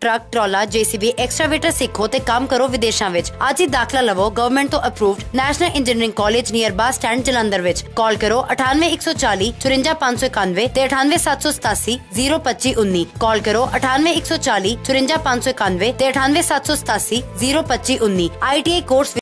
Truck ਟਰਾਲਾ JCB ਐਕਸਕਾਵੇਟਰ ਸਿੱਖੋ ਤੇ ਕੰਮ ਕਰੋ ਵਿਦੇਸ਼ਾਂ ਵਿੱਚ। ਅੱਜ ਹੀ ਦਾਖਲਾ ਲਵੋ ਗਵਰਨਮੈਂਟ ਤੋਂ approved national engineering college near bus stand Jalandhar ਵਿੱਚ। ਕਾਲ ਕਰੋ 98140 54591 ਤੇ 98787 02519 ਕਾਲ ਕਰੋ 98140 54591 ਤੇ 98787 02519 ਆਈਟੀਆਈ ਕੋਰਸ